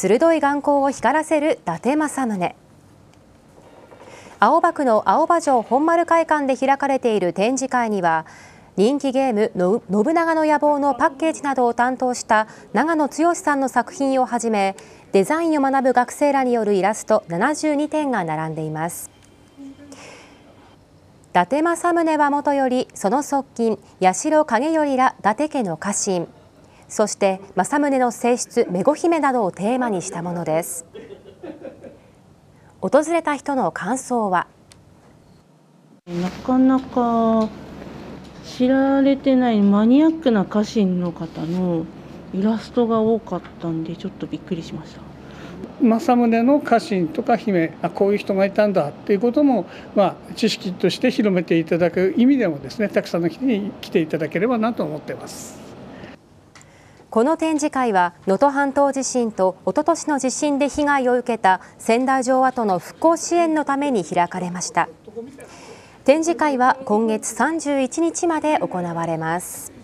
鋭い眼光を光らせる伊達政宗。青葉区の青葉城本丸会館で開かれている展示会には人気ゲームの信長の野望のパッケージなどを担当した長野剛さんの作品をはじめデザインを学ぶ学生らによるイラスト72点が並んでいます。伊達政宗はもとよりその側近八代景頼ら伊達家の家臣。そして政宗の性質めご姫などをテーマにしたものです。訪れた人の感想は？なかなか知られてないマニアックな家臣の方のイラストが多かったんでちょっとびっくりしました。政宗の家臣とか姫あこういう人がいたんだっていうことも、まあ、知識として広めていただく意味でもですねたくさんの人に来ていただければなと思っています。この展示会は能登半島地震とおととしの地震で被害を受けた仙台城跡の復興支援のために開かれました。展示会は今月31日まで行われます。